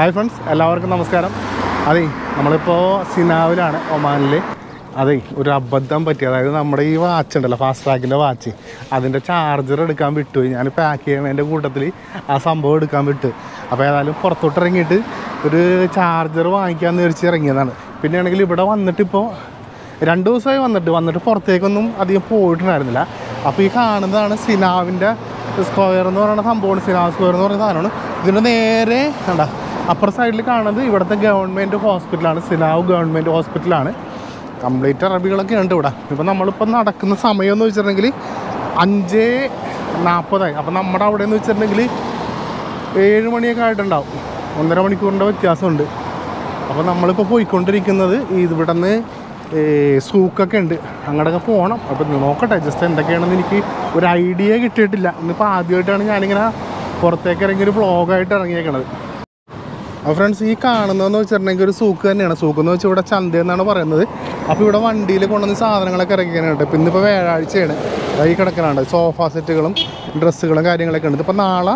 Hi friends എല്ലാവർക്കും നമസ്കാരം. അതെ നമ്മളിപ്പോൾ സിനാവിലാണ് ഒമാനിൽ അതെ ഒരു അബദ്ധം പറ്റി. അതായത് നമ്മുടെ ഈ വാച്ച് ഉണ്ടല്ലോ ഫാസ്റ്റ് ട്രാക്കിന്റെ വാച്ച്. അതിന്റെ ചാർജർ എടുക്കാൻ വിട്ടു. ഞാൻ പാക്ക് ചെയ്യണതിന്റെ കൂട്ടത്തിൽ ആ സംഭവം എടുക്കാൻ വിട്ടു. അപ്പോൾ ഏതായാലും പുറത്തോട്ട് ഇറങ്ങിയിട്ട് ഒരു ചാർജർ വാങ്ങിക്കാമെന്ന് വിചാരിച്ച് ഇറങ്ങിയതാണ്. പിന്നെയാണെങ്കിൽ ഇവിടെ വന്നിട്ടിപ്പോൾ രണ്ട് ദിവസമായി വന്നിട്ട് വന്നിട്ട് പുറത്തേക്കൊന്നും അധികം പോയിട്ടുണ്ടായിരുന്നില്ല. അപ്പോൾ ഈ കാണുന്നതാണ് സിനാവിന്റെ സ്ക്വയർ എന്ന് പറയുന്ന സംഭവമാണ് സിനാ സ്ക്വയർ എന്ന് പറയുന്ന സാധനമാണ്. ഇതിന്റെ നേരെ കണ്ട അപ്പർ സൈഡിൽ കാണുന്നത് ഇവിടുത്തെ ഗവൺമെന്റ് ഹോസ്പിറ്റലാണ് സിനാവ് ഗവൺമെന്റ് ഹോസ്പിറ്റലാണ് കംപ്ലീറ്റ് അറബികളൊക്കെ ഉണ്ട് ഇവിടെ. ഇപ്പം നമ്മളിപ്പോൾ നടക്കുന്ന സമയം എന്ന് വെച്ചിട്ടുണ്ടെങ്കിൽ അഞ്ച് നാൽപ്പതായി അപ്പം നമ്മുടെ അവിടെ എന്ന് വെച്ചിട്ടുണ്ടെങ്കിൽ ഏഴ് മണിയൊക്കെ ആയിട്ടുണ്ടാവും. ഒന്നര മണിക്കൂറിന്റെ വ്യത്യാസമുണ്ട്. അപ്പോൾ നമ്മളിപ്പോൾ പോയിക്കൊണ്ടിരിക്കുന്നത് ഇവിടെ നിന്ന് സൂക്കൊക്കെ ഉണ്ട്. അങ്ങോട്ടൊക്കെ പോകണം അപ്പം നോക്കട്ടെ ജസ്റ്റ് എന്തൊക്കെയാണെന്ന് എനിക്ക് ഒരു ഐഡിയ കിട്ടിയിട്ടില്ല. ഇന്നിപ്പോൾ ആദ്യമായിട്ടാണ് ഞാനിങ്ങനെ പുറത്തേക്ക് ഇറങ്ങി ഒരു വ്ളോഗായിട്ട് ഇറങ്ങിയേക്കണത്. അപ്പോൾ ഫ്രണ്ട്സ് ഈ കാണുന്നതെന്ന് വെച്ചിട്ടുണ്ടെങ്കിൽ ഒരു സൂക്ക് തന്നെയാണ്. സൂക്ക് എന്ന് വെച്ചാൽ ഇവിടെ ചന്ത എന്നാണ് പറയുന്നത്. അപ്പോൾ ഇവിടെ വണ്ടിയിൽ കൊണ്ടുവന്ന് സാധനങ്ങളൊക്കെ ഇറക്കിക്കാനുണ്ട് ഇപ്പം ഇന്നിപ്പോൾ വ്യാഴാഴ്ചയാണ്. ഈ കിടക്കാനുണ്ട് സോഫ സെറ്റുകളും ഡ്രസ്സുകളും കാര്യങ്ങളൊക്കെ ഉണ്ട്. ഇപ്പം നാളെ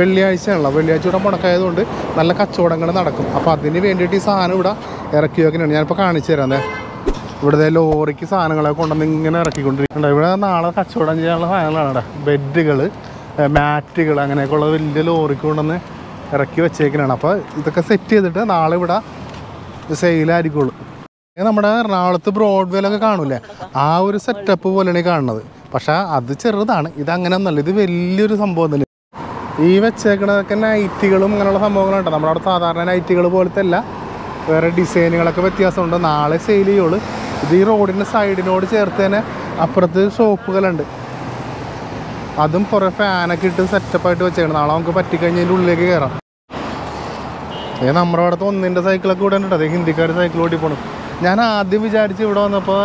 വെള്ളിയാഴ്ചയാണല്ലോ. വെള്ളിയാഴ്ച ഇവിടെ മുടക്കായതുകൊണ്ട് നല്ല കച്ചവടങ്ങൾ നടക്കും. അപ്പോൾ അതിന് വേണ്ടിയിട്ട് ഈ സാധനം ഇവിടെ ഇറക്കി വയ്ക്കുന്നുണ്ട് ഞാനിപ്പോൾ കാണിച്ചു തരാം. ഇവിടുത്തെ ലോറിക്ക് സാധനങ്ങളൊക്കെ കൊണ്ടുവന്ന് ഇങ്ങനെ ഇറക്കിക്കൊണ്ടിരിക്കുന്നുണ്ട്. ഇവിടെ നാളെ കച്ചവടം ചെയ്യാനുള്ള സാധനങ്ങളാണ് ഇവിടെ ബെഡുകൾ മാറ്റുകൾ അങ്ങനെയൊക്കെയുള്ള വലിയ ലോറിക്ക് കൊണ്ടുവന്ന് ഇറക്കി വെച്ചേക്കണാണ്. അപ്പോൾ ഇതൊക്കെ സെറ്റ് ചെയ്തിട്ട് നാളെ ഇവിടെ സെയിലായിരിക്കുള്ളൂ നമ്മുടെ എറണാകുളത്ത് ബ്രോഡ്വേലൊക്കെ കാണൂലേ ആ ഒരു സെറ്റപ്പ് പോലെയാണ് കാണുന്നത്. പക്ഷേ അത് ചെറുതാണ്. ഇത് അങ്ങനെ ഒന്നല്ല ഇത് വലിയൊരു സംഭവം തന്നെ. ഈ വെച്ചേക്കണതൊക്കെ നൈറ്റുകളും അങ്ങനെയുള്ള സംഭവങ്ങളുണ്ട് നമ്മുടെ അവിടെ സാധാരണ നൈറ്റികൾ പോലത്തെ അല്ല വേറെ ഡിസൈനുകളൊക്കെ വ്യത്യാസമുണ്ട്. നാളെ സെയിൽ ചെയ്യുള്ളൂ. ഇത് ഈ റോഡിന്റെ സൈഡിനോട് ചേർത്ത് തന്നെ അപ്പുറത്ത് ഷോപ്പുകളുണ്ട്. അതും കുറേ ഫാനൊക്കെ ഇട്ട് സെറ്റപ്പായിട്ട് വെച്ചേക്കണം. നാളെ നമുക്ക് പറ്റിക്കഴിഞ്ഞതിന്റെ ഉള്ളിലേക്ക് കയറാം ഏ നമ്മുടെ അവിടുത്തെ ഒന്നിന്റെ സൈക്കിളൊക്കെ ഇവിടെ ഉണ്ട് അതെ ഹിന്ദിക്കാർ സൈക്കിൾ ഓടി പോകണം ഞാൻ ആദ്യം വിചാരിച്ച് ഇവിടെ വന്നപ്പോൾ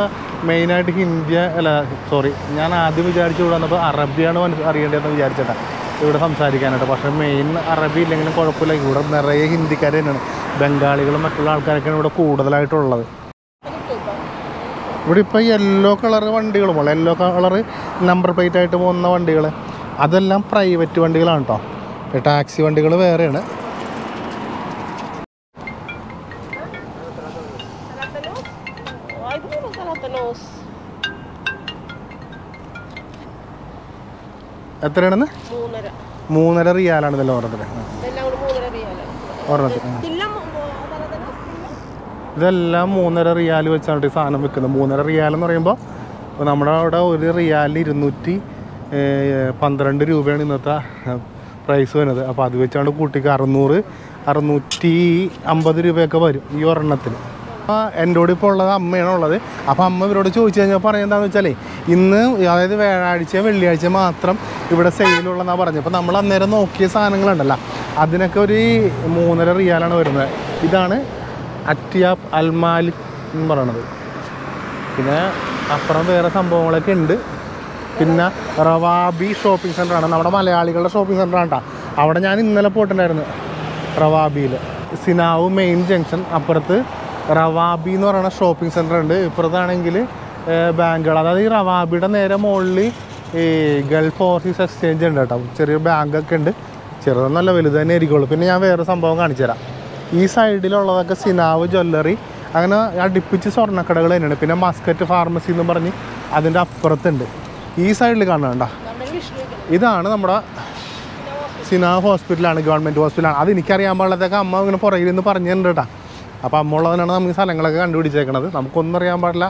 മെയിനായിട്ട് ഹിന്ദി അല്ല സോറി ഞാൻ ആദ്യം വിചാരിച്ച് ഇവിടെ വന്നപ്പോൾ അറബിയാണ് മനസ്സ് അറിയേണ്ടതെന്ന് വിചാരിച്ചേട്ടാ ഇവിടെ സംസാരിക്കാനായിട്ട്. പക്ഷേ മെയിൻ അറബി ഇല്ലെങ്കിലും കുഴപ്പമില്ല. ഇവിടെ നിറയെ ഹിന്ദിക്കാർ തന്നെയാണ്. ബംഗാളികളും മറ്റുള്ള ആൾക്കാരൊക്കെയാണ് ഇവിടെ കൂടുതലായിട്ടുള്ളത്. ഇവിടെ ഇപ്പോൾ യെല്ലോ കളർ വണ്ടികളും ഉള്ളു യെല്ലോ കളർ നമ്പർ പ്ലേറ്റ് ആയിട്ട് പോകുന്ന വണ്ടികൾ അതെല്ലാം പ്രൈവറ്റ് വണ്ടികളാണ് കേട്ടോ ടാക്സി വണ്ടികൾ വേറെയാണ്. എത്രയാണെന്ന്? മൂന്നര. റിയാലാണ് ഇതെല്ലാം ഒരെണ്ണത്തിന് talatanos? ഇതെല്ലാം മൂന്നര റിയാൽ വെച്ചാണ് ഈ സാധനം വെക്കുന്നത്. മൂന്നര റിയാൽ എന്ന് പറയുമ്പോൾ ഇപ്പോൾ നമ്മുടെ അവിടെ ഒരു റിയാലിന് ഇരുന്നൂറ്റി പന്ത്രണ്ട് രൂപയാണ് ഇന്നത്തെ പ്രൈസ് വരുന്നത്. അപ്പോൾ അത് വെച്ചാണ് കൂട്ടിക്ക് അറുന്നൂറ് അറുന്നൂറ്റി അമ്പത് രൂപയൊക്കെ വരും ഈ ഒരെണ്ണത്തിന്. കൂടെ ഇപ്പോൾ ഉള്ളത് അമ്മയാണ് ഉള്ളത്. അപ്പോൾ അമ്മ ഇവരോട് ചോദിച്ചു കഴിഞ്ഞാൽ പറയുന്നതെന്ന് വെച്ചാലേ ഇന്ന് അതായത് വ്യാഴാഴ്ച വെള്ളിയാഴ്ച മാത്രം ഇവിടെ സെയിലുള്ളതെന്നാണ് പറഞ്ഞത്. അപ്പോൾ നമ്മൾ അന്നേരം നോക്കിയ സാധനങ്ങളുണ്ടല്ലോ. അതിനൊക്കെ ഒരു മൂന്നര റിയാലാണ് വരുന്നത്. ഇതാണ് അറ്റിയാബ് അൽമാലിക് എന്ന് പറയണത്. പിന്നെ അപ്പുറം വേറെ സംഭവങ്ങളൊക്കെ ഉണ്ട്. പിന്നെ റവാബി ഷോപ്പിംഗ് സെന്ററാണ് നമ്മുടെ മലയാളികളുടെ ഷോപ്പിംഗ് സെന്ററാണ് കേട്ടോ. അവിടെ ഞാൻ ഇന്നലെ പോയിട്ടുണ്ടായിരുന്നു റവാബിയിൽ സിനാവ് മെയിൻ ജംഗ്ഷൻ അപ്പുറത്ത് റവാബി എന്ന് പറയുന്ന ഷോപ്പിംഗ് സെന്റർ ഉണ്ട്. ഇപ്പുറത്താണെങ്കിൽ ബാങ്കുകൾ. അതായത് ഈ റവാബിയുടെ നേരെ മുകളിൽ ഈ ഗൾഫ് ഓവർസീസ് എക്സ്ചേഞ്ച് ഉണ്ട് കേട്ടോ. ചെറിയ ബാങ്കൊക്കെ ഉണ്ട്. ചെറുതൊന്നല്ല വലുത് തന്നെ ആയിരിക്കുള്ളൂ. പിന്നെ ഞാൻ വേറെ സംഭവം കാണിച്ചു തരാം. ഈ സൈഡിലുള്ളതൊക്കെ സിനാവ് ജ്വല്ലറി അങ്ങനെ അടുപ്പിച്ച് സ്വർണക്കടകൾ തന്നെയാണ്. പിന്നെ മസ്കറ്റ് ഫാർമസി എന്ന് പറഞ്ഞ് അതിന്റെ അപ്പുറത്തുണ്ട്. ഈ സൈഡിൽ കാണണ്ട ഇതാണ് നമ്മുടെ സിനാവ് ഹോസ്പിറ്റലാണ് ഗവൺമെന്റ് ഹോസ്പിറ്റലാണ് അത് എനിക്കറിയാൻ പാടില്ലാത്തൊക്കെ അമ്മ ഇങ്ങനെ പുറകിൽ നിന്ന് പറഞ്ഞു തരുന്നുണ്ട് കേട്ടോ. അപ്പോൾ അമ്മുള്ളതിനാണ് നമുക്ക് സ്ഥലങ്ങളൊക്കെ കണ്ടുപിടിച്ചേക്കണത്. നമുക്കൊന്നും അറിയാൻ പാടില്ല.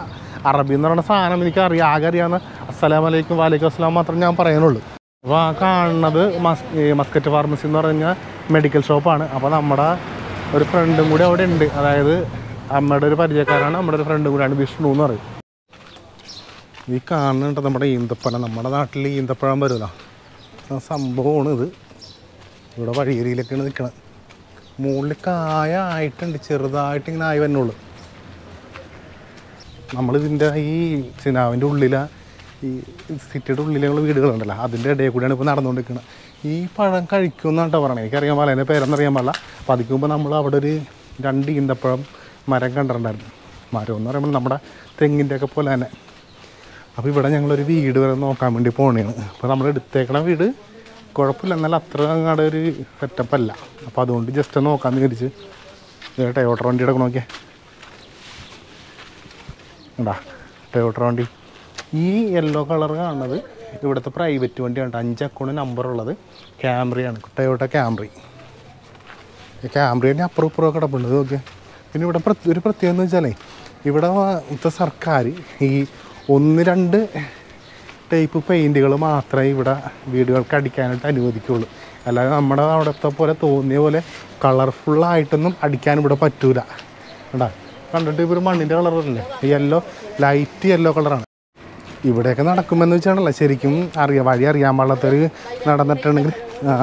അറബി എന്ന് പറയുന്ന സാധനം എനിക്ക് അറിയാം ആകെ അറിയാവുന്ന അസ്സലാം വലൈക്കും വാലൈക്കും അസ്സലാം മാത്രം ഞാൻ പറയുന്നുള്ളൂ. അപ്പോൾ ആ കാണുന്നത് മസ് മസ്കറ്റ് ഫാർമസി എന്ന് പറഞ്ഞാൽ മെഡിക്കൽ ഷോപ്പാണ്. അപ്പോൾ നമ്മുടെ ഒരു ഫ്രണ്ടും കൂടി അവിടെ ഉണ്ട്. അതായത് അമ്മയുടെ ഒരു പരിചയക്കാരാണ് നമ്മുടെ ഒരു ഫ്രണ്ടും കൂടിയാണ് വിഷ്ണു എന്ന് പറയും. ഈ കാണുന്നുണ്ട് നമ്മുടെ ഈന്തപ്പഴം. നമ്മുടെ നാട്ടിൽ ഈന്തപ്പഴം വരുമല്ലോ. സംഭവമാണ് ഇത്. ഇവിടെ വഴിയരിയിലൊക്കെയാണ് നിൽക്കണത് മുകളിൽ കായ ആയിട്ടുണ്ട്. ചെറുതായിട്ട് ഇങ്ങനെ ആയി വന്നുള്ളൂ നമ്മളിതിന്റെ ഈ സിനാവിന്റെ ഉള്ളിലെ ഈ സിറ്റിയുടെ ഉള്ളിലുള്ള വീടുകളുണ്ടല്ലോ അതിന്റെ ഇടയിൽ കൂടിയാണ് ഇപ്പോൾ നടന്നുകൊണ്ടിരിക്കുന്നത് ഈ പഴം കഴിക്കുമെന്നാണ് കേട്ടോ എനിക്കറിയാൻ പാടില്ല അതിന്റെ പേരെന്നറിയാൻ പാടില്ല. അപ്പോൾ അതിക്ക് മുമ്പ് നമ്മൾ അവിടെ ഒരു രണ്ട് ഈന്തപ്പഴം മരം കണ്ടിട്ടുണ്ടായിരുന്നു. മരം എന്ന് പറയുമ്പോൾ നമ്മുടെ തെങ്ങിന്റെ ഒക്കെ പോലെ തന്നെ. അപ്പോൾ ഇവിടെ ഞങ്ങളൊരു വീട് വരെ നോക്കാൻ വേണ്ടി പോകണേ അപ്പോൾ നമ്മൾ എടുത്തേക്കണ വീട് കുഴപ്പമില്ല. എന്നാൽ അത്ര അങ്ങോട്ട് ഒരു സെറ്റപ്പ് അല്ല. അപ്പോൾ അതുകൊണ്ട് ജസ്റ്റ് നോക്കാമെന്ന് വിചാരിച്ച് ടയോട്ടർ വണ്ടി എടുക്കണം നോക്കിയേ. ഉണ്ടാ ടയോട്ടർ വണ്ടി. ഈ യെല്ലോ കളർ കാണുന്നത് ഇവിടുത്തെ പ്രൈവറ്റ് വണ്ടിയാണ് അഞ്ച് അക്കൗണ്ട് നമ്പർ ഉള്ളത് ക്യാമറയാണ് ടയോട്ട ക്യാമറി ഈ ക്യാമറേന്റെ അപ്പുറം ഇപ്പുറം കിടപ്പുണ്ട്. നോക്കിയാൽ പിന്നെ ഇവിടെ ഒരു പ്രത്യേകത എന്ന് വെച്ചാലേ ഇവിടെ സർക്കാർ ഈ ഒന്ന് രണ്ട് ടൈപ്പ് പെയിന്റുകൾ മാത്രമേ ഇവിടെ വീടുകൾക്ക് അടിക്കാനായിട്ട് അനുവദിക്കുള്ളൂ. അല്ലാതെ നമ്മുടെ അവിടുത്തെ പോലെ തോന്നിയ പോലെ കളർഫുള്ളായിട്ടൊന്നും അടിക്കാൻ ഇവിടെ പറ്റൂല. കണ്ടാ? കണ്ടിട്ട് ഇവർ മണ്ണിന്റെ കളറല്ലേ യെല്ലോ ലൈറ്റ് യെല്ലോ കളറാണ് ഇവിടെയൊക്കെ നടക്കുമെന്ന് വെച്ചാണല്ലോ ശരിക്കും അറിയാം വഴി അറിയാൻ പാടാത്തവർ നടന്നിട്ടുണ്ടെങ്കിൽ ആ,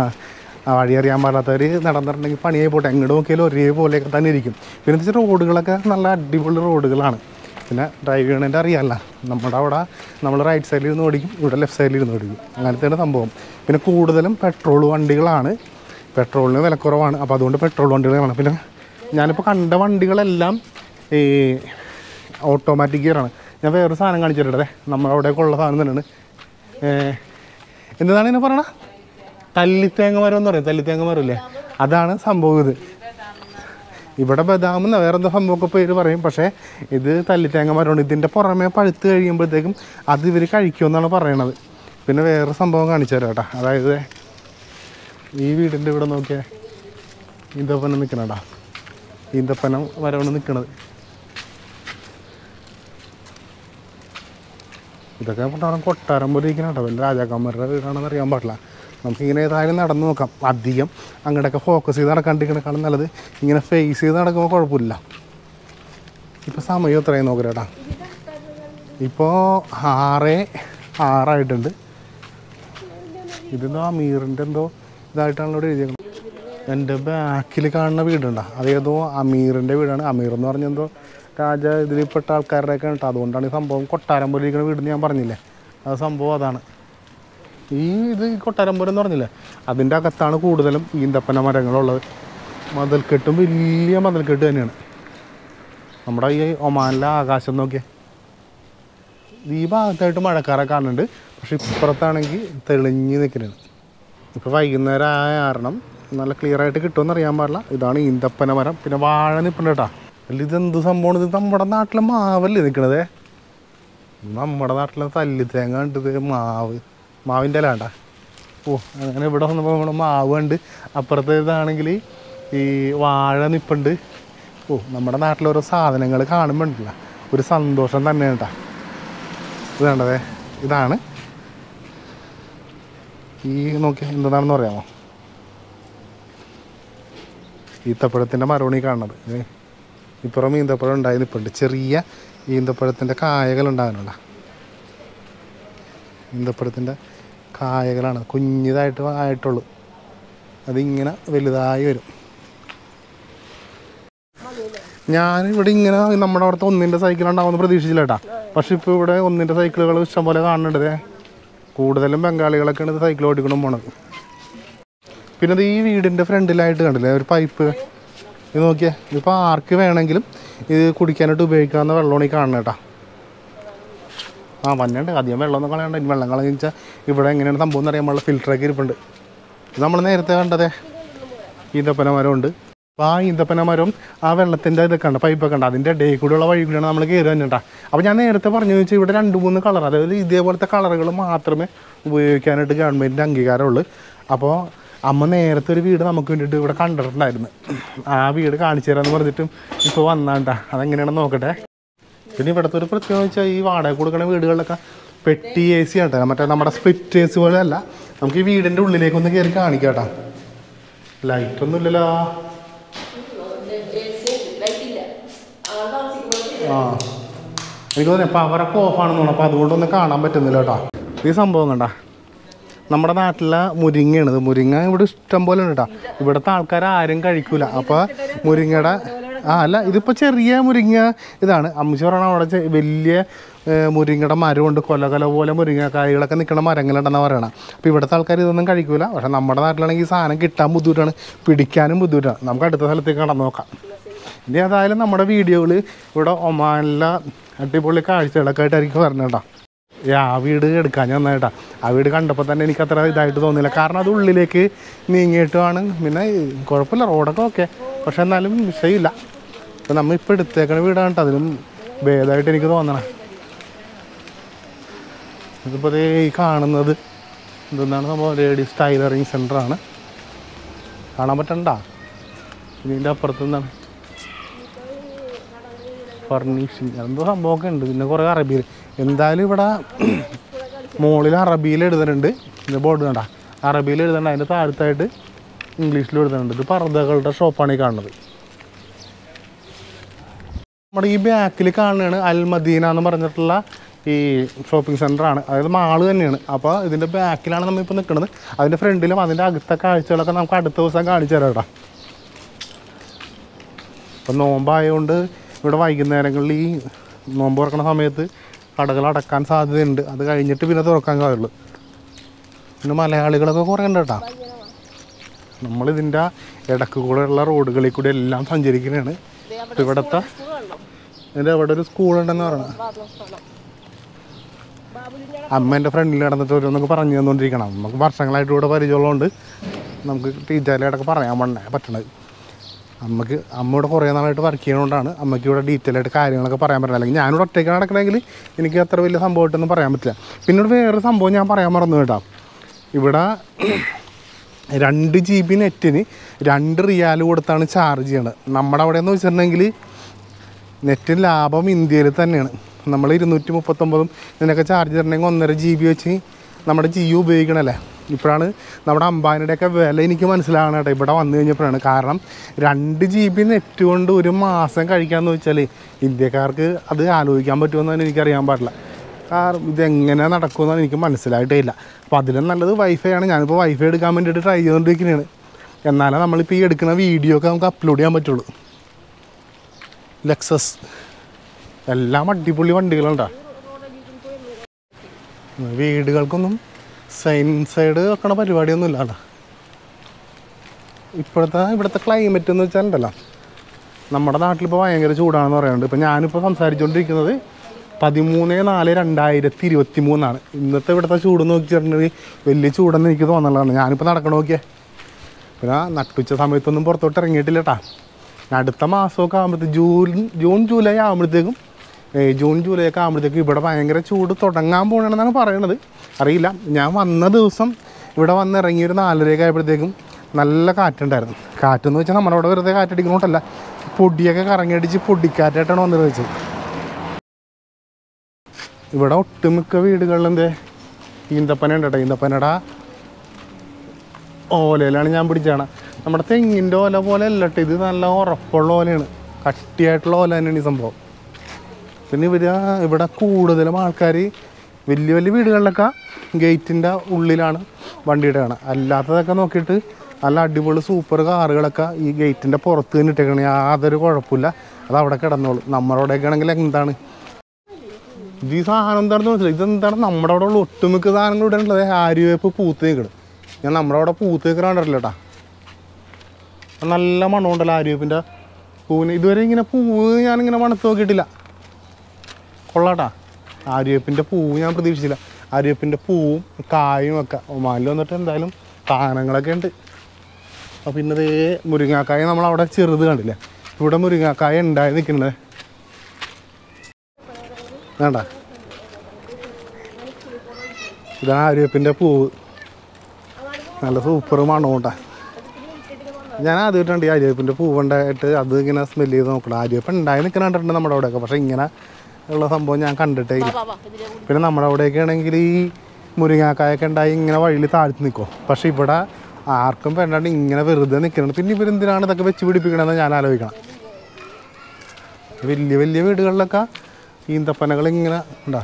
വഴി അറിയാൻ പാടാത്തവർ നടന്നിട്ടുണ്ടെങ്കിൽ പണിയായി പോട്ടെ. എങ്ങോട്ട് നോക്കിയാലും ഒരേപോലെയൊക്കെ തന്നെ ഇരിക്കും. പിന്നെ വെച്ചാൽ റോഡുകളൊക്കെ നല്ല അടിപൊളി റോഡുകളാണ് പിന്നെ ഡ്രൈവ് ചെയ്യണതിന്റെ അറിയാമല്ല നമ്മുടെ അവിടെ നമ്മൾ റൈറ്റ് സൈഡിൽ ഇരുന്ന് ഓടിക്കും ഇവിടെ ലെഫ്റ്റ് സൈഡിൽ ഇരുന്ന് ഓടിക്കും. അങ്ങനത്തെയാണ് സംഭവം. പിന്നെ കൂടുതലും പെട്രോൾ വണ്ടികളാണ്. പെട്രോളിന് വിലക്കുറവാണ്. അപ്പോൾ അതുകൊണ്ട് പെട്രോൾ വണ്ടികളാണ് പിന്നെ ഞാനിപ്പോൾ കണ്ട വണ്ടികളെല്ലാം ഈ ഓട്ടോമാറ്റിക് ഗിയറാണ് ഞാൻ വേറൊരു സാധനം കാണിച്ചിട്ടേ നമ്മുടെ അവിടെയൊക്കെ ഉള്ള സാധനം തന്നെയാണ്. എന്താണ് ഇതിനെ പറയണ? തല്ലിത്തേങ്ങ മരം എന്ന് പറയും. തല്ലിത്തേങ്ങ മരം അതാണ് സംഭവം ഇത്. ഇവിടെ ബദാം എന്ന വേറെ എന്താ സംഭവമൊക്കെ പേര് പറയും. പക്ഷേ ഇത് തല്ലിത്തേങ്ങ മരമാണ് ഇതിന്റെ പുറമേ പഴുത്ത് കഴിയുമ്പോഴത്തേക്കും അത് ഇവർ കഴിക്കുമെന്നാണ് പറയണത്. പിന്നെ വേറെ സംഭവം കാണിച്ചു തരാം കേട്ടോ. അതായത് ഈ വീടിന്റെ ഇവിടെ നോക്കിയാൽ ഈന്തപ്പനം നിൽക്കണടാ ഈന്തപ്പനം മരമാണ് നിൽക്കണത് ഇതൊക്കെ കൊട്ടാരം പോലെ ഇരിക്കണം കേട്ടോ വല്ല രാജാക്കന്മാരുടെ വീടാണെന്ന് അറിയാൻ പാടില്ല. നമുക്കിങ്ങനെ ഏതായാലും നടന്നു നോക്കാം. അധികം അങ്ങോട്ടൊക്കെ ഫോക്കസ് ചെയ്ത് നടക്കാണ്ടിരിക്കണേക്കാളും നല്ലത്. ഇങ്ങനെ ഫേസ് ചെയ്ത് നടക്കുമ്പോൾ കുഴപ്പമില്ല. ഇപ്പോൾ സമയം എത്രയും നോക്കലേട്ടാ ഇപ്പോൾ ആറ് ആറായിട്ടുണ്ട്. ഇതെന്തോ അമീറിന്റെ എന്തോ ഇതായിട്ടാണല്ലോ ഇവിടെ എഴുതിയേക്കുന്നത് എന്റെ ബാക്കിൽ കാണുന്ന വീടുണ്ടോ. അതേതോ അമീറിന്റെ വീടാണ്. അമീർ എന്ന് പറഞ്ഞ എന്തോ രാജ ഇതിൽപ്പെട്ട ആൾക്കാരുടെയൊക്കെ ഉണ്ട് അതുകൊണ്ടാണ് ഈ സംഭവം കൊട്ടാരം പോലെ ഇരിക്കുന്ന വീടെന്ന് ഞാൻ പറഞ്ഞില്ലേ? ആ സംഭവം അതാണ്. ഈ ഇത് കൊട്ടാരമ്പുരം എന്ന് പറഞ്ഞില്ലേ? അതിന്റെ അകത്താണ് കൂടുതലും ഈന്തപ്പന മരങ്ങളുള്ളത്. മതിൽക്കെട്ടും വലിയ മതിൽക്കെട്ട് തന്നെയാണ്. നമ്മുടെ ഈ ഒമാനിലെ ആകാശം നോക്കിയേ. ഈ ഭാഗത്തായിട്ട് മഴക്കാരെ കാണുന്നുണ്ട്. പക്ഷെ ഇപ്പുറത്താണെങ്കിൽ തെളിഞ്ഞ് നിൽക്കുന്നുണ്ട്. ഇപ്പോൾ വൈകുന്നേരം ആയ കാരണം നല്ല ക്ലിയർ ആയിട്ട് കിട്ടുമെന്ന് അറിയാൻ പാടില്ല. ഇതാണ് ഈന്തപ്പന മരം. പിന്നെ വാഴ നിൽപ്പുണ്ട് കേട്ടോ. അല്ല ഇതെന്ത് സംഭവമാണ്? ഇത് നമ്മുടെ നാട്ടിലെ മാവല്ലേ നിൽക്കണതേ നമ്മുടെ നാട്ടിലെ തല്ലി തേങ്ങ കണ്ടത് മാവ്. മാവിന്റെ കണ്ടാ ഓ അങ്ങനെ ഇവിടെ വന്നപ്പോൾ നമ്മുടെ മാവുണ്ട്. ഉണ്ട് അപ്പുറത്തെ ഇതാണെങ്കിൽ ഈ വാഴ നിപ്പുണ്ട്. ഓ നമ്മുടെ നാട്ടിലെ ഓരോ സാധനങ്ങൾ കാണുമ്പോണ്ടല്ല. ഒരു സന്തോഷം തന്നെ കേട്ടോ ഇത് കണ്ടതേ ഇതാണ്. ഈ നോക്കി എന്താണെന്ന് പറയാമോ ഈത്തപ്പഴത്തിന്റെ മരവണി കാണുന്നത്. ഇപ്പുറം ഈന്തപ്പഴം ഉണ്ടായി നിൽപ്പുണ്ട് ചെറിയ ഈന്തപ്പഴത്തിന്റെ കായകൾ ഉണ്ടാകാനുള്ള ഈന്തപ്പഴത്തിന്റെ കായകളാണ്. കുഞ്ഞിതായിട്ട് ആയിട്ടുള്ളൂ. അതിങ്ങനെ വലുതായി വരും. ഞാനിവിടെ ഇങ്ങനെ നമ്മുടെ അവിടുത്തെ ഒന്നിന്റെ സൈക്കിൾ ഉണ്ടാവുമെന്ന് പ്രതീക്ഷിച്ചില്ല കേട്ടാ. പക്ഷെ ഇപ്പോൾ ഇവിടെ ഒന്നിന്റെ സൈക്കിളുകൾ ഇഷ്ടംപോലെ കാണുന്നുണ്ട്. കൂടുതലും ബംഗാളികളൊക്കെയാണ് ഇത് സൈക്കിൾ ഓടിക്കണം പോണത്. പിന്നെ ഈ വീടിന്റെ ഫ്രണ്ടിലായിട്ട് കണ്ടില്ലേ? ഒരു പൈപ്പ് ഇത് നോക്കിയേ. ഇതിപ്പോൾ ആർക്ക് വേണമെങ്കിലും ഇത് കുടിക്കാനായിട്ട് ഉപയോഗിക്കാവുന്ന വെള്ളമാണ് ഈ കാണുന്നത് കേട്ടോ. ആ വന്നുണ്ട് അധികം വെള്ളമൊന്നും കളയണ്ട. ഇനി വെള്ളം കളഞ്ഞു വെച്ചാൽ ഇവിടെ എങ്ങനെയാണ് സംഭവം എന്ന് അറിയാൻ ഫിൽറ്ററൊക്കെ ഇരിപ്പുണ്ട്. ഇത് നമ്മൾ നേരത്തെ കണ്ടതേ ഈന്തപ്പന മരമുണ്ട്. അപ്പോൾ ആ ഈന്തപ്പന മരം ആ വെള്ളത്തിന്റെ ഇതൊക്കെ ഉണ്ട് പൈപ്പൊക്കെ ഉണ്ട് അതിന്റെ ഇടയിൽ കൂടെയുള്ള വഴി കൂടിയാണ് നമ്മൾ കയറി വന്നിട്ടാ അപ്പോൾ ഞാൻ നേരത്തെ പറഞ്ഞു വെച്ചാൽ ഇവിടെ രണ്ട് മൂന്ന് കളർ അതായത് ഇതേപോലത്തെ കളറുകൾ മാത്രമേ ഉപയോഗിക്കാനായിട്ട് ഗവൺമെന്റിന്റെ അംഗീകാരമുള്ളൂ. അപ്പോൾ അമ്മ നേരത്തെ ഒരു വീട് നമുക്ക് വേണ്ടിയിട്ട് ഇവിടെ കണ്ടിട്ടുണ്ടായിരുന്നു. ആ വീട് കാണിച്ചു തരാമെന്ന് പറഞ്ഞിട്ടും ഇപ്പോൾ വന്നാണ്ടാ അതെങ്ങനെയാണെന്ന് നോക്കട്ടെ. പിന്നെ ഇവിടുത്തെ ഒരു പ്രത്യേകത വെച്ചാൽ ഈ വാടക കൊടുക്കുന്ന വീടുകളിലൊക്കെ പെട്ടി എ സി കേട്ടോ. മറ്റേ നമ്മുടെ സ്പ്ലിറ്റ് എ സി പോലെ അല്ല. നമുക്ക് ഈ വീടിന്റെ ഉള്ളിലേക്ക് ഒന്ന് കയറി കാണിക്കാം ലൈറ്റ് ഒന്നും ഇല്ലല്ലോ. ആ. എനിക്ക് തോന്നുന്നു പവറൊക്കെ ഓഫാണെന്ന് തോന്നുന്നു. അപ്പോൾ അതുകൊണ്ടൊന്നും കാണാൻ പറ്റുന്നില്ല കേട്ടോ. ഈ സംഭവം കണ്ട. നമ്മുടെ നാട്ടിലെ മുരിങ്ങയാണ് മുരിങ്ങ ഇവിടെ ഇഷ്ടം പോലെ ഉണ്ട് കേട്ടോ. ഇവിടുത്തെ ആൾക്കാർ ആരും കഴിക്കൂല. അപ്പോൾ മുരിങ്ങയുടെ ആ അല്ല ഇതിപ്പോൾ ചെറിയ മുരിങ്ങ ഇതാണ്. അമ്മച്ചി പറയണ അവിടെ വലിയ മുരിങ്ങയുടെ മരമുണ്ട്. കൊല കൊല പോലെ മുരിങ്ങക്കായകളൊക്കെ നിൽക്കുന്ന മരങ്ങളുണ്ടെന്ന് പറയണം. അപ്പോൾ ഇവിടുത്തെ ആൾക്കാർ ഇതൊന്നും കഴിക്കില്ല പക്ഷേ നമ്മുടെ നാട്ടിലാണെങ്കിൽ ഈ സാധനം കിട്ടാൻ ബുദ്ധിമുട്ടാണ്. പിടിക്കാനും ബുദ്ധിമുട്ടാണ്. നമുക്ക് അടുത്ത സ്ഥലത്തേക്ക് കടന്നു നോക്കാം. ഇനി ഏതായാലും നമ്മുടെ വീഡിയോകൾ ഇവിടെ ഒമാനില അടിപൊളി കാഴ്ചകളൊക്കെ ആയിട്ടായിരിക്കും പറഞ്ഞേട്ടാ ആ വീട് എടുക്കാൻ നന്നായിട്ടാ ആ വീട് കണ്ടപ്പോൾ തന്നെ എനിക്ക് അത്ര ഇതായിട്ട് തോന്നില്ല കാരണം അത് ഉള്ളിലേക്ക് നീങ്ങിയിട്ടുമാണ് പിന്നെ കുഴപ്പമില്ല. റോഡൊക്കെ ഓക്കെ പക്ഷെ എന്നാലും വിഷയമില്ല. ഇപ്പം നമ്മൾ ഇപ്പോൾ എടുത്തേക്കണ വീടാണ് കേട്ടോ അതിലും ഭേദമായിട്ട് എനിക്ക് തോന്നണേ. ഇതിപ്പോൾ ഈ കാണുന്നത് എന്തെന്നാണ് സംഭവം? ലേഡീസ് ടൈലറിങ് സെന്ററാണ് കാണാൻ പറ്റണ്ട? ഇതിന്റെ അപ്പുറത്ത് എന്താണ്? ഫർണിഷിങ് എന്തോ സംഭവമൊക്കെ ഉണ്ട്. പിന്നെ കുറേ അറബിയിൽ. എന്തായാലും ഇവിടെ മുകളിൽ അറബിയിൽ എഴുതുന്നുണ്ട്. ഇതിന്റെ ബോർഡ് കണ്ട? അറബിയിൽ എഴുതുന്നുണ്ട്. അതിന്റെ താഴത്തായിട്ട് ഇംഗ്ലീഷിൽ എഴുതുന്നുണ്ട്. ഇത് പർദ്ദകളുടെ ഷോപ്പാണ് ഈ കാണുന്നത്. നമ്മുടെ ഈ ബാക്കിൽ കാണുന്നതാണ് അൽമദീന എന്ന് പറഞ്ഞിട്ടുള്ള ഈ ഷോപ്പിംഗ് സെന്ററാണ് അതായത് മാൾ തന്നെയാണ്. അപ്പോൾ ഇതിന്റെ ബാക്കിലാണ് നമ്മളിപ്പോൾ നിൽക്കുന്നത് അതിന്റെ ഫ്രണ്ടിലും അതിന്റെ അകത്തെ കാഴ്ചകളൊക്കെ നമുക്ക് അടുത്ത ദിവസം കാണിച്ചു തരാം കേട്ടോ. ഇപ്പം നോമ്പായതുകൊണ്ട് ഇവിടെ വൈകുന്നേരങ്ങളിൽ ഈ നോമ്പ് തുറക്കുന്ന സമയത്ത് കടകൾ അടക്കാൻ സാധ്യതയുണ്ട്. അത് കഴിഞ്ഞിട്ട് പിന്നെ തുറക്കാൻ കഴിയുള്ളൂ പിന്നെ മലയാളികളൊക്കെ കുറേ ഉണ്ട് കേട്ടോ. നമ്മളിതിന്റെ ഇടയ്ക്ക് കൂടെയുള്ള റോഡുകളിൽ കൂടി എല്ലാം സഞ്ചരിക്കുന്നതാണ്. ഇവിടുത്തെ സ്കൂൾ ഇതിന്റെ അവിടെ ഒരു പറയണം ബാബു സ്ഥലം അമ്മ എന്റെ ഫ്രണ്ടിൽ നടന്നിട്ട് ഓരോന്നൊക്കെ പറഞ്ഞു തന്നുകൊണ്ടിരിക്കണം. നമുക്ക് വർഷങ്ങളായിട്ട് ഇവിടെ പരിചയമുള്ളതുകൊണ്ട് നമുക്ക് ടീച്ചറിലായിട്ടൊക്കെ പറയാൻ പണേ പറ്റണത്. അമ്മയ്ക്ക് അമ്മ ഇവിടെ കുറേ നാളായിട്ട് വർക്ക് ചെയ്യണോണ്ടാണ് അമ്മയ്ക്ക് ഇവിടെ ഡീറ്റെയിൽ ആയിട്ട് കാര്യങ്ങളൊക്കെ പറയാൻ പറ്റില്ല അല്ലെങ്കിൽ ഞാനിവിടെ ഒറ്റയ്ക്ക് നടക്കണമെങ്കിൽ എനിക്ക് അത്ര വലിയ സംഭവമായിട്ടൊന്നും പറയാൻ പറ്റില്ല. പിന്നെ ഇവിടെ വേറൊരു സംഭവം ഞാൻ പറയാൻ മറന്നു കേട്ടോ. ഇവിടെ രണ്ട് ജി ബി നെറ്റിന് രണ്ട് റിയാൽ കൊടുത്താണ് ചാർജ് ചെയ്യണത്. നമ്മുടെ അവിടെ എന്ന് വെച്ചിട്ടുണ്ടെങ്കിൽ നെറ്റിന് ലാഭം ഇന്ത്യയിൽ തന്നെയാണ്. നമ്മൾ ഇരുന്നൂറ്റി മുപ്പത്തൊമ്പതും ഇതിനൊക്കെ ചാർജ് തരണമെങ്കിൽ ഒന്നര ജി ബി വെച്ച് നമ്മുടെ ജിയോ ഉപയോഗിക്കണല്ലേ? ഇപ്പോഴാണ് നമ്മുടെ അംബാനിയുടെയൊക്കെ വില എനിക്ക് മനസ്സിലാവണം കേട്ടോ. ഇവിടെ വന്നു കഴിഞ്ഞപ്പോഴാണ്. കാരണം രണ്ട് ജി ബി നെറ്റ് കൊണ്ട് ഒരു മാസം കഴിക്കാമെന്ന് വെച്ചാൽ ഇന്ത്യക്കാർക്ക് അത് ആലോചിക്കാൻ പറ്റുമെന്ന് എനിക്കറിയാൻ പാടില്ല. കാരണം ഇതെങ്ങനെ നടക്കുമെന്നാണ് എനിക്ക് മനസ്സിലായിട്ടേ ഇല്ല. അപ്പോൾ അതിലും നല്ലത് വൈഫൈ ആണ്. ഞാനിപ്പോൾ വൈഫൈ എടുക്കാൻ വേണ്ടിയിട്ട് ട്രൈ ചെയ്തുകൊണ്ടിരിക്കുന്നതാണ് എന്നാലേ നമ്മളിപ്പോൾ ഈ എടുക്കുന്ന വീഡിയോ ഒക്കെ നമുക്ക് അപ്ലോഡ് ചെയ്യാൻ പറ്റുള്ളൂ. ലെക്സസ് എല്ലാം അടിപൊളി വണ്ടികളുണ്ടാ. വീടുകൾക്കൊന്നും സൈൻ സൈഡ് വെക്കണ പരിപാടിയൊന്നും ഇല്ല ഇപ്പോഴത്തെ ഇവിടുത്തെ ക്ലൈമറ്റ് എന്ന് വെച്ചാൽ ഉണ്ടല്ലോ നമ്മുടെ നാട്ടിലിപ്പോൾ ഭയങ്കര ചൂടാണെന്ന് പറയുന്നുണ്ട് ഇപ്പം ഞാനിപ്പോൾ സംസാരിച്ചുകൊണ്ടിരിക്കുന്നത് പതിമൂന്ന് നാല് രണ്ടായിരത്തി ഇരുപത്തി മൂന്നാണ് ഇന്നത്തെ ഇവിടുത്തെ ചൂട് നോക്കിച്ചിട്ടുണ്ടെങ്കിൽ വലിയ ചൂടെന്ന് എനിക്ക് തോന്നുന്നതാണ്. ഞാനിപ്പോൾ നടക്കണ നോക്കിയേ. പിന്നെ നട്ടുച്ച സമയത്തൊന്നും പുറത്തോട്ട് ഇറങ്ങിയിട്ടില്ല കേട്ടാ അടുത്ത മാസമൊക്കെ ആകുമ്പോഴത്തേക്ക് ജൂൺ ജൂൺ ജൂലൈ ആകുമ്പോഴത്തേക്കും ജൂൺ ജൂലൈ ഒക്കെ ആകുമ്പോഴത്തേക്കും ഇവിടെ ഭയങ്കര ചൂട് തുടങ്ങാൻ പോകണമെന്നാണ് പറയണത്. അറിയില്ല. ഞാൻ വന്ന ദിവസം ഇവിടെ വന്ന് ഇറങ്ങി ഒരു നാലരയൊക്കെ ആയപ്പോഴത്തേക്കും നല്ല കാറ്റുണ്ടായിരുന്നു. കാറ്റെന്ന് വെച്ചാൽ നമ്മുടെ അവിടെ വെറുതെ കാറ്റടിക്കുന്നോട്ടല്ല പൊടിയൊക്കെ കറങ്ങിയടിച്ച് പൊടിക്കാറ്റായിട്ടാണ് വന്നത് വെച്ചത് ഇവിടെ ഒട്ടുമിക്ക വീടുകളിലും എന്തേ ഈന്തപ്പന ഉണ്ട് കേട്ടോ ഓലയിലാണ് ഞാൻ പിടിച്ചാണ് നമ്മുടെ തെങ്ങിന്റെ ഓല പോലെ അല്ലട്ടെ ഇത് നല്ല ഉറപ്പുള്ള ഓലയാണ്. കട്ടിയായിട്ടുള്ള ഓല തന്നെയാണ് ഈ സംഭവം. പിന്നെ ഇവർ ഇവിടെ കൂടുതലും ആൾക്കാർ വലിയ വലിയ വീടുകളിലൊക്കെ ഗേറ്റിന്റെ ഉള്ളിലാണ് വണ്ടിയുടെ കാണുക അല്ലാത്തതൊക്കെ നോക്കിയിട്ട് നല്ല അടിപൊളി സൂപ്പർ കാറുകളൊക്കെ ഈ ഗേറ്റിന്റെ പുറത്ത് തന്നെ ഇട്ടേക്കണേ. യാതൊരു കുഴപ്പമില്ല. അത് അവിടെ കിടന്നോളൂ. നമ്മുടെ അവിടെയൊക്കെ ആണെങ്കിൽ എന്താണ്? ഇത് ഈ സാധനം എന്താണെന്ന് മനസ്സിലായി? ഇതെന്താണ് നമ്മുടെ അവിടെ ഉള്ള ഒട്ടുമിക്ക സാധനങ്ങൾ ഇവിടെ ഉള്ളത്. ആര്യവേപ്പ് പൂത്ത് ഞാൻ നമ്മുടെ അവിടെ പൂത്ത് കണ്ടിട്ടില്ല കേട്ടാ നല്ല മണമുണ്ടല്ലോ ആര്യവേപ്പിന്റെ പൂവിന്. ഇതുവരെ ഇങ്ങനെ പൂവ് ഞാനിങ്ങനെ മണത്ത് നോക്കിയിട്ടില്ല. കൊള്ളാട്ടാ. ആര്യവേപ്പിന്റെ പൂവ് ഞാൻ പ്രതീക്ഷിച്ചില്ല. ആര്യവേപ്പിന്റെ പൂവും കായും ഒക്കെ. ഒമാനിൽ വന്നിട്ട് എന്തായാലും താനങ്ങളൊക്കെ ഉണ്ട്. അപ്പോൾ പിന്നെ ദേ മുരിങ്ങാക്കായ നമ്മളവിടെ ചെറുത് കണ്ടില്ല? ഇവിടെ മുരിങ്ങാക്കായ ഉണ്ടായി നിൽക്കുന്നത് വേണ്ട. ഇതാണ് ആര്യവേപ്പിന്റെ പൂവ്. നല്ല സൂപ്പർ മണമുണ്ടാ ഞാൻ ആദ്യമായിട്ടുണ്ട് ഈ ആര്യവേപ്പിന്റെ പൂവുണ്ടായിട്ട് അത് ഇങ്ങനെ സ്മെല്ല് ചെയ്ത് നോക്കണം ആര്യവേപ്പ് ഉണ്ടായി നിൽക്കുന്ന കണ്ടിട്ടുണ്ട് നമ്മുടെ അവിടെയൊക്കെ. പക്ഷേ ഇങ്ങനെ ഉള്ള സംഭവം ഞാൻ കണ്ടിട്ടേ ഇല്ല. പിന്നെ നമ്മുടെ അവിടെയൊക്കെ ആണെങ്കിൽ ഈ മുരിങ്ങാക്കായൊക്കെ ഉണ്ടായി ഇങ്ങനെ വഴിയിൽ താഴ്ത്തി നിൽക്കും. പക്ഷേ ഇവിടെ ആർക്കും വേണ്ടാണ്ട് ഇങ്ങനെ വെറുതെ നിൽക്കണം പിന്നെ ഇവരെന്തിനാണ് ഇതൊക്കെ വെച്ച് പിടിപ്പിക്കണമെന്ന് ഞാൻ ആലോചിക്കണം. വലിയ വലിയ വീടുകളിലൊക്കെ ഈന്തപ്പനകൾ ഇങ്ങനെ ഉണ്ടാ?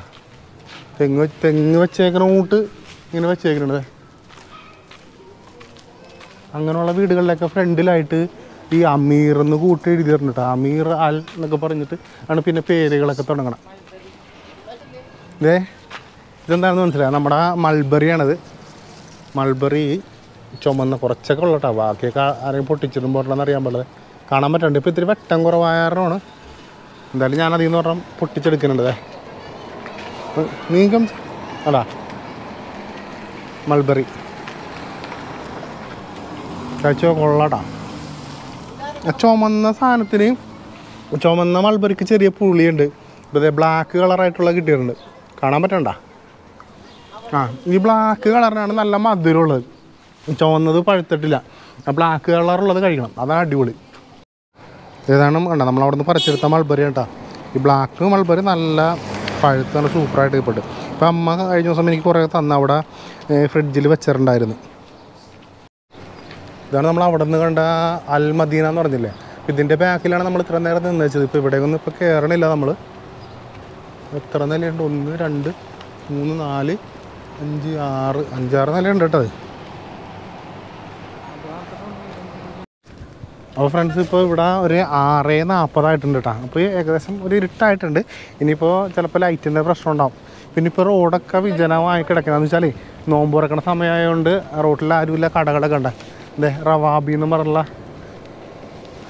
തെങ്ങ് തെങ്ങ് വെച്ചേക്കണ കൂട്ട് ഇങ്ങനെ വെച്ചേക്കണത്. അങ്ങനെയുള്ള വീടുകളിലൊക്കെ ഫ്രണ്ടിലായിട്ട് ഈ അമീർ എന്ന് കൂട്ടി എഴുതിയിട്ടുണ്ട് അമീർ അൽ എന്നൊക്കെ പറഞ്ഞിട്ട് ആണ് പിന്നെ പേരുകളൊക്കെ തുടങ്ങണം. ഇതേ ഇതെന്താണെന്ന് മനസ്സിലായി? നമ്മുടെ മൾബറിയാണത്. മൾബറി ചുമന്ന കുറച്ചൊക്കെ ഉള്ള കേട്ടോ ബാക്കിയൊക്കെ ആരെയും പൊട്ടിച്ചിടും പോരണമെന്ന് അറിയാൻ പാടില്ല. കാണാൻ പറ്റുന്നുണ്ട് ഇപ്പോൾ ഇത്തിരി വെട്ടം കുറവായ കാരണമാണ്. എന്തായാലും ഞാൻ അതിൽ നിന്ന് പറഞ്ഞാൽ പൊട്ടിച്ചെടുക്കുന്നുണ്ട് നീക്കം അടാ മൾബറി. കഴിച്ചോ കൊള്ളടാ ചുമന്ന സാധനത്തിന് ചുമന്ന മൾബറിക്ക് ചെറിയ പുളിയുണ്ട്. ഇപ്പം ബ്ലാക്ക് കളറായിട്ടുള്ള കിട്ടിയിട്ടുണ്ട്. കാണാൻ പറ്റണ്ട? ആ ഈ ബ്ലാക്ക് കളറിനാണ് നല്ല മധുരമുള്ളത്. ചുവന്നത് പഴുത്തിട്ടില്ല. ബ്ലാക്ക് കളറുള്ളത് കഴിക്കണം. അതാണ് അടിപൊളി. ഏതാണ് വേണ്ട നമ്മൾ അവിടെ നിന്ന് പറിച്ചെടുത്ത മൾബറി കേട്ടോ ഈ ബ്ലാക്ക് മൾബറി നല്ല പഴുത്ത് നല്ല സൂപ്പറായിട്ട് കിട്ടും ഇപ്പം അമ്മ കഴിഞ്ഞ ദിവസം എനിക്ക് കുറേ തന്ന അവിടെ ഫ്രിഡ്ജിൽ വെച്ചിട്ടുണ്ടായിരുന്നു. ഇതാണ് നമ്മൾ അവിടെ നിന്ന് കണ്ട അൽ മദീന എന്ന് പറഞ്ഞില്ലേ? ഇതിന്റെ ബാക്കിലാണ് നമ്മൾ ഇത്ര നേരം നിന്ന് വെച്ചത് ഇപ്പോൾ ഇവിടേക്കൊന്നും ഇപ്പോൾ കയറണില്ല നമ്മൾ എത്ര നിലയുണ്ട്? ഒന്ന് രണ്ട് മൂന്ന് നാല് അഞ്ച് ആറ് അഞ്ചാറ് നിലയുണ്ട് കേട്ടോ അത്. അപ്പോൾ ഫ്രണ്ട്സ് ഇപ്പോൾ ഇവിടെ ഒരു ആറ് നാൽപ്പതായിട്ടുണ്ട് കേട്ടോ. അപ്പോൾ ഏകദേശം ഒരു ഇരുട്ടായിട്ടുണ്ട്. ഇനിയിപ്പോൾ ചിലപ്പോൾ ലൈറ്റിന്റെ പ്രശ്നം ഉണ്ടാവും. പിന്നെ ഇപ്പോൾ റോഡൊക്കെ വിജനമായി കിടക്കുന്നതെന്ന് വെച്ചാൽ നോമ്പ് തുറക്കണ സമയമായതുകൊണ്ട് റോട്ടിൽ ആരുമില്ല കടകളൊക്കെ ഉണ്ട് അതെ റവാബി എന്ന് പറഞ്ഞുള്ള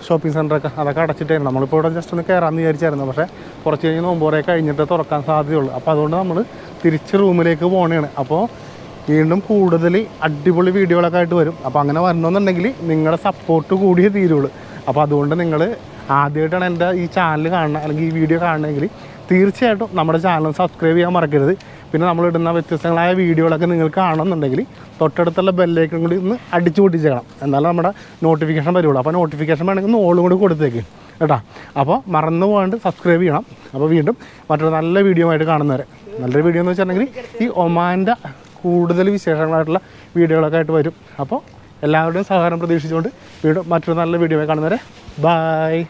ഷോപ്പിംഗ് സെന്ററൊക്കെ അതൊക്കെ അടച്ചിട്ടായിരുന്നു. നമ്മളിപ്പോൾ ഇവിടെ ജസ്റ്റ് ഒന്ന് കയറാമെന്ന് വിചാരിച്ചായിരുന്നു. പക്ഷേ കുറച്ച് കഴിഞ്ഞ് നോമ്പോറെ കഴിഞ്ഞിട്ട് തുറക്കാൻ സാധ്യതയുള്ളൂ. അപ്പോൾ അതുകൊണ്ട് നമ്മൾ തിരിച്ച് റൂമിലേക്ക് പോകണതാണ് അപ്പോൾ വീണ്ടും കൂടുതൽ അടിപൊളി വീഡിയോകളൊക്കെ ആയിട്ട് വരും. അപ്പോൾ അങ്ങനെ വരണമെന്നുണ്ടെങ്കിൽ നിങ്ങളുടെ സപ്പോർട്ട് കൂടിയേ തീരുള്ളൂ. അപ്പോൾ അതുകൊണ്ട് നിങ്ങൾ ആദ്യമായിട്ടാണ് എന്റെ ഈ ചാനൽ കാണുന്നത് അല്ലെങ്കിൽ ഈ വീഡിയോ കാണണമെങ്കിൽ തീർച്ചയായിട്ടും നമ്മുടെ ചാനൽ സബ്സ്ക്രൈബ് ചെയ്യാൻ മറക്കരുത്. പിന്നെ നമ്മളിടുന്ന വ്യത്യസ്തങ്ങളായ വീഡിയോകളൊക്കെ നിങ്ങൾ കാണുന്നുണ്ടെങ്കിൽ തൊട്ടടുത്തുള്ള ബെല്ലേക്കും കൂടി ഒന്ന് അടിച്ചു പൊട്ടിച്ചേക്കണം. എന്നാലും നമ്മുടെ നോട്ടിഫിക്കേഷൻ വരുള്ളൂ. അപ്പോൾ നോട്ടിഫിക്കേഷൻ വേണമെങ്കിൽ ഒന്ന് ഓളും കൂടി കൊടുത്തേക്ക്. കേട്ടോ? അപ്പോൾ മറന്നു പോകാണ്ട് സബ്സ്ക്രൈബ് ചെയ്യണം. അപ്പോൾ വീണ്ടും മറ്റൊരു നല്ല വീഡിയോ ആയിട്ട് കാണുന്നവരെ. നല്ലൊരു വീഡിയോ എന്ന് വെച്ചിട്ടുണ്ടെങ്കിൽ ഈ ഒമാന്റെ കൂടുതൽ വിശേഷങ്ങളായിട്ടുള്ള വീഡിയോകളൊക്കെ ആയിട്ട് വരും. അപ്പോൾ എല്ലാവരുടെയും സഹകരണം പ്രതീക്ഷിച്ചുകൊണ്ട് വീണ്ടും മറ്റൊരു നല്ല വീഡിയോ കാണുന്നവരെ. ബായ്